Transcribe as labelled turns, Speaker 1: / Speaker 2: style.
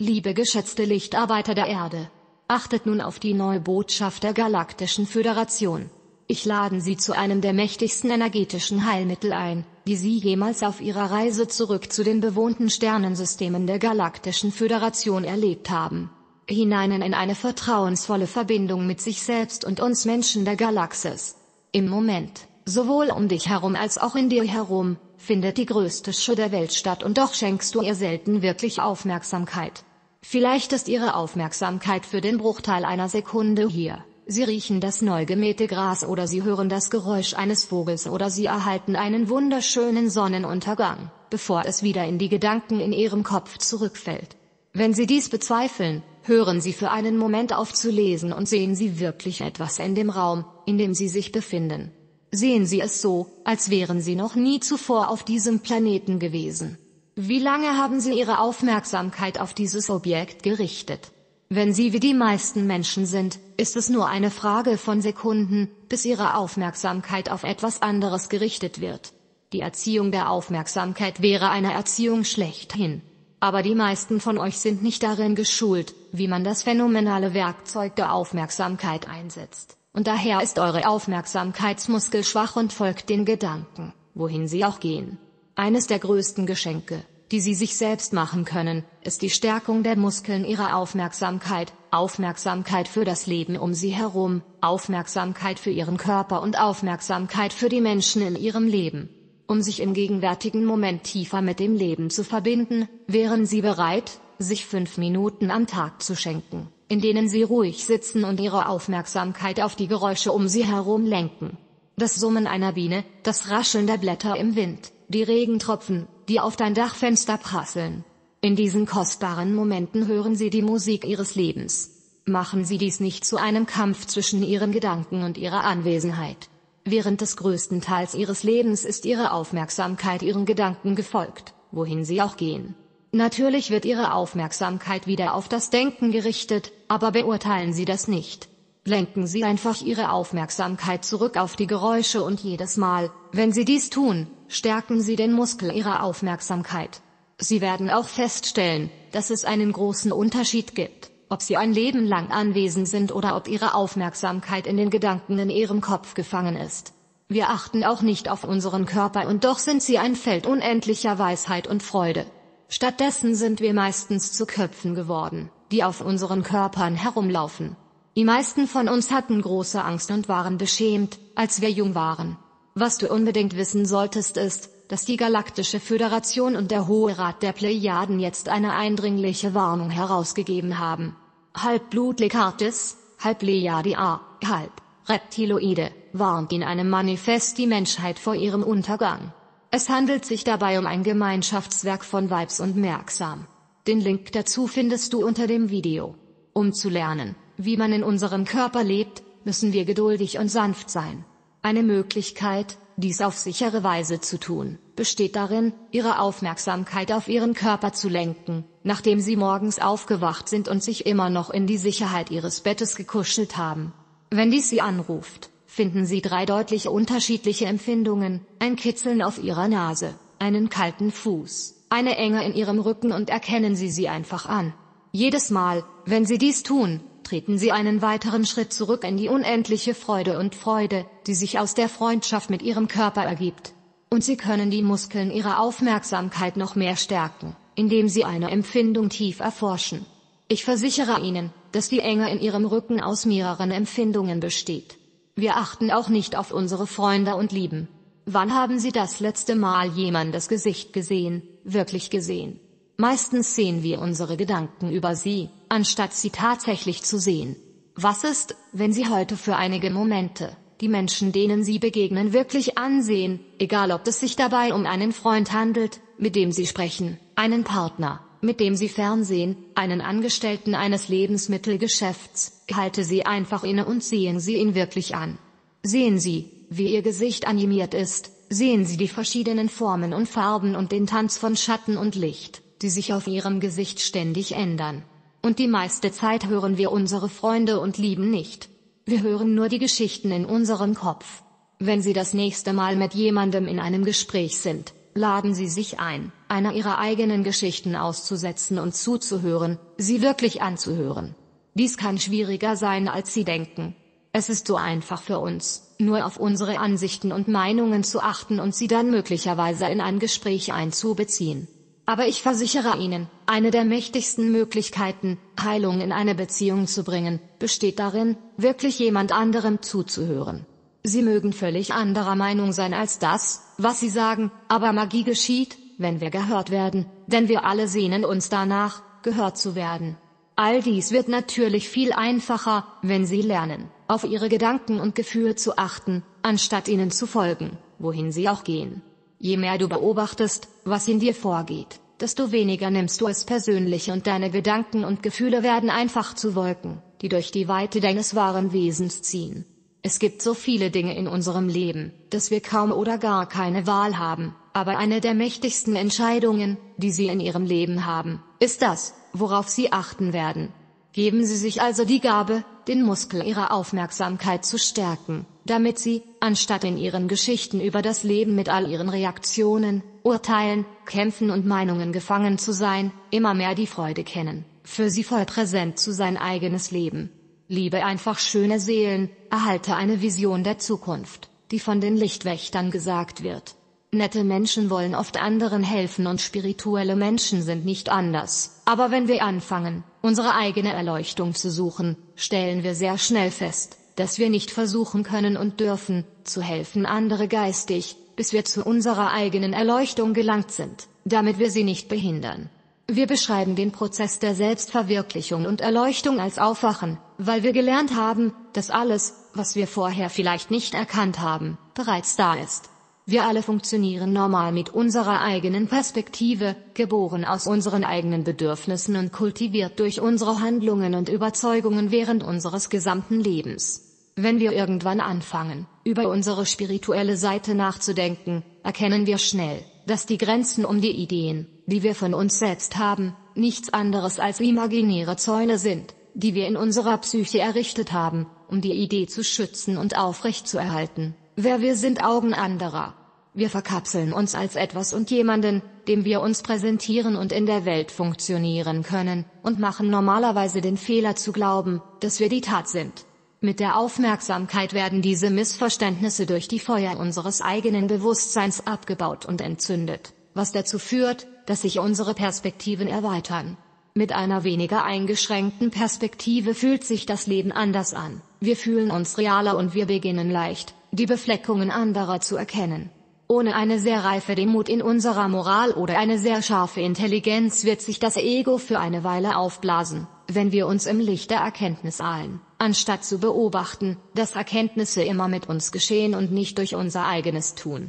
Speaker 1: Liebe geschätzte Lichtarbeiter der Erde, achtet nun auf die neue Botschaft der Galaktischen Föderation. Ich lade Sie zu einem der mächtigsten energetischen Heilmittel ein, die Sie jemals auf Ihrer Reise zurück zu den bewohnten Sternensystemen der Galaktischen Föderation erlebt haben. Hinein in eine vertrauensvolle Verbindung mit sich selbst und uns Menschen der Galaxis. Im Moment, sowohl um dich herum als auch in dir herum, findet die größte Show der Welt statt und doch schenkst du ihr selten wirklich Aufmerksamkeit. Vielleicht ist ihre Aufmerksamkeit für den Bruchteil einer Sekunde hier. Sie riechen das neu gemähte Gras oder Sie hören das Geräusch eines Vogels oder Sie erhalten einen wunderschönen Sonnenuntergang, bevor es wieder in die Gedanken in Ihrem Kopf zurückfällt. Wenn Sie dies bezweifeln, hören Sie für einen Moment auf zu lesen und sehen Sie wirklich etwas in dem Raum, in dem Sie sich befinden. Sehen Sie es so, als wären Sie noch nie zuvor auf diesem Planeten gewesen. Wie lange haben Sie Ihre Aufmerksamkeit auf dieses Objekt gerichtet? Wenn Sie wie die meisten Menschen sind, ist es nur eine Frage von Sekunden, bis Ihre Aufmerksamkeit auf etwas anderes gerichtet wird. Die Erziehung der Aufmerksamkeit wäre eine Erziehung schlechthin. Aber die meisten von euch sind nicht darin geschult, wie man das phänomenale Werkzeug der Aufmerksamkeit einsetzt. Und daher ist eure Aufmerksamkeitsmuskel schwach und folgt den Gedanken, wohin sie auch gehen. Eines der größten Geschenke, die Sie sich selbst machen können, ist die Stärkung der Muskeln Ihrer Aufmerksamkeit, Aufmerksamkeit für das Leben um Sie herum, Aufmerksamkeit für Ihren Körper und Aufmerksamkeit für die Menschen in Ihrem Leben. Um sich im gegenwärtigen Moment tiefer mit dem Leben zu verbinden, wären Sie bereit, sich fünf Minuten am Tag zu schenken, in denen Sie ruhig sitzen und Ihre Aufmerksamkeit auf die Geräusche um Sie herum lenken. Das Summen einer Biene, das Rascheln der Blätter im Wind, die Regentropfen, die auf dein Dachfenster prasseln. In diesen kostbaren Momenten hören Sie die Musik Ihres Lebens. Machen Sie dies nicht zu einem Kampf zwischen Ihren Gedanken und Ihrer Anwesenheit. Während des größten Teils Ihres Lebens ist Ihre Aufmerksamkeit Ihren Gedanken gefolgt, wohin Sie auch gehen. Natürlich wird Ihre Aufmerksamkeit wieder auf das Denken gerichtet, aber beurteilen Sie das nicht. Lenken Sie einfach Ihre Aufmerksamkeit zurück auf die Geräusche und jedes Mal, wenn Sie dies tun, stärken Sie den Muskel Ihrer Aufmerksamkeit. Sie werden auch feststellen, dass es einen großen Unterschied gibt, ob Sie ein Leben lang anwesend sind oder ob Ihre Aufmerksamkeit in den Gedanken in Ihrem Kopf gefangen ist. Wir achten auch nicht auf unseren Körper und doch sind sie ein Feld unendlicher Weisheit und Freude. Stattdessen sind wir meistens zu Köpfen geworden, die auf unseren Körpern herumlaufen. Die meisten von uns hatten große Angst und waren beschämt, als wir jung waren. Was du unbedingt wissen solltest ist, dass die Galaktische Föderation und der Hohe Rat der Plejaden jetzt eine eindringliche Warnung herausgegeben haben. Halb Blutlekartis, halb Plejadia, halb Reptiloide, warnt in einem Manifest die Menschheit vor ihrem Untergang. Es handelt sich dabei um ein Gemeinschaftswerk von Vibes und Merksam. Den Link dazu findest du unter dem Video. Um zu lernen, wie man in unserem Körper lebt, müssen wir geduldig und sanft sein. Eine Möglichkeit, dies auf sichere Weise zu tun, besteht darin, Ihre Aufmerksamkeit auf Ihren Körper zu lenken, nachdem Sie morgens aufgewacht sind und sich immer noch in die Sicherheit Ihres Bettes gekuschelt haben. Wenn dies Sie anruft, finden Sie drei deutlich unterschiedliche Empfindungen, ein Kitzeln auf Ihrer Nase, einen kalten Fuß, eine Enge in Ihrem Rücken und erkennen Sie sie einfach an. Jedes Mal, wenn Sie dies tun, treten Sie einen weiteren Schritt zurück in die unendliche Freude und Freude, die sich aus der Freundschaft mit Ihrem Körper ergibt. Und Sie können die Muskeln Ihrer Aufmerksamkeit noch mehr stärken, indem Sie eine Empfindung tief erforschen. Ich versichere Ihnen, dass die Enge in Ihrem Rücken aus mehreren Empfindungen besteht. Wir achten auch nicht auf unsere Freunde und Lieben. Wann haben Sie das letzte Mal jemandes Gesicht gesehen, wirklich gesehen? Meistens sehen wir unsere Gedanken über sie, anstatt sie tatsächlich zu sehen. Was ist, wenn Sie heute für einige Momente, die Menschen, denen Sie begegnen, wirklich ansehen, egal ob es sich dabei um einen Freund handelt, mit dem Sie sprechen, einen Partner, mit dem Sie Fernsehen, einen Angestellten eines Lebensmittelgeschäfts, halte Sie einfach inne und sehen Sie ihn wirklich an. Sehen Sie, wie Ihr Gesicht animiert ist, sehen Sie die verschiedenen Formen und Farben und den Tanz von Schatten und Licht die sich auf ihrem Gesicht ständig ändern. Und die meiste Zeit hören wir unsere Freunde und Lieben nicht. Wir hören nur die Geschichten in unserem Kopf. Wenn Sie das nächste Mal mit jemandem in einem Gespräch sind, laden Sie sich ein, einer Ihrer eigenen Geschichten auszusetzen und zuzuhören, sie wirklich anzuhören. Dies kann schwieriger sein als Sie denken. Es ist so einfach für uns, nur auf unsere Ansichten und Meinungen zu achten und sie dann möglicherweise in ein Gespräch einzubeziehen. Aber ich versichere Ihnen, eine der mächtigsten Möglichkeiten, Heilung in eine Beziehung zu bringen, besteht darin, wirklich jemand anderem zuzuhören. Sie mögen völlig anderer Meinung sein als das, was Sie sagen, aber Magie geschieht, wenn wir gehört werden, denn wir alle sehnen uns danach, gehört zu werden. All dies wird natürlich viel einfacher, wenn Sie lernen, auf Ihre Gedanken und Gefühle zu achten, anstatt ihnen zu folgen, wohin sie auch gehen. Je mehr du beobachtest, was in dir vorgeht, desto weniger nimmst du es persönlich und deine Gedanken und Gefühle werden einfach zu Wolken, die durch die Weite deines wahren Wesens ziehen. Es gibt so viele Dinge in unserem Leben, dass wir kaum oder gar keine Wahl haben, aber eine der mächtigsten Entscheidungen, die Sie in Ihrem Leben haben, ist das, worauf Sie achten werden. Geben Sie sich also die Gabe, den Muskel Ihrer Aufmerksamkeit zu stärken, damit Sie, anstatt in Ihren Geschichten über das Leben mit all Ihren Reaktionen, Urteilen, Kämpfen und Meinungen gefangen zu sein, immer mehr die Freude kennen, für Sie voll präsent zu sein eigenes Leben. Liebe einfach schöne Seelen, erhalte eine Vision der Zukunft, die von den Lichtwächtern gesagt wird. Nette Menschen wollen oft anderen helfen und spirituelle Menschen sind nicht anders. Aber wenn wir anfangen, unsere eigene Erleuchtung zu suchen, stellen wir sehr schnell fest, dass wir nicht versuchen können und dürfen, zu helfen andere geistig, bis wir zu unserer eigenen Erleuchtung gelangt sind, damit wir sie nicht behindern. Wir beschreiben den Prozess der Selbstverwirklichung und Erleuchtung als Aufwachen, weil wir gelernt haben, dass alles, was wir vorher vielleicht nicht erkannt haben, bereits da ist. Wir alle funktionieren normal mit unserer eigenen Perspektive, geboren aus unseren eigenen Bedürfnissen und kultiviert durch unsere Handlungen und Überzeugungen während unseres gesamten Lebens. Wenn wir irgendwann anfangen, über unsere spirituelle Seite nachzudenken, erkennen wir schnell, dass die Grenzen um die Ideen, die wir von uns selbst haben, nichts anderes als imaginäre Zäune sind, die wir in unserer Psyche errichtet haben, um die Idee zu schützen und aufrechtzuerhalten. Wer wir sind Augen anderer. Wir verkapseln uns als etwas und jemanden, dem wir uns präsentieren und in der Welt funktionieren können, und machen normalerweise den Fehler zu glauben, dass wir die Tat sind. Mit der Aufmerksamkeit werden diese Missverständnisse durch die Feuer unseres eigenen Bewusstseins abgebaut und entzündet, was dazu führt, dass sich unsere Perspektiven erweitern. Mit einer weniger eingeschränkten Perspektive fühlt sich das Leben anders an. Wir fühlen uns realer und wir beginnen leicht, die Befleckungen anderer zu erkennen. Ohne eine sehr reife Demut in unserer Moral oder eine sehr scharfe Intelligenz wird sich das Ego für eine Weile aufblasen, wenn wir uns im Licht der Erkenntnis ahlen, anstatt zu beobachten, dass Erkenntnisse immer mit uns geschehen und nicht durch unser eigenes Tun.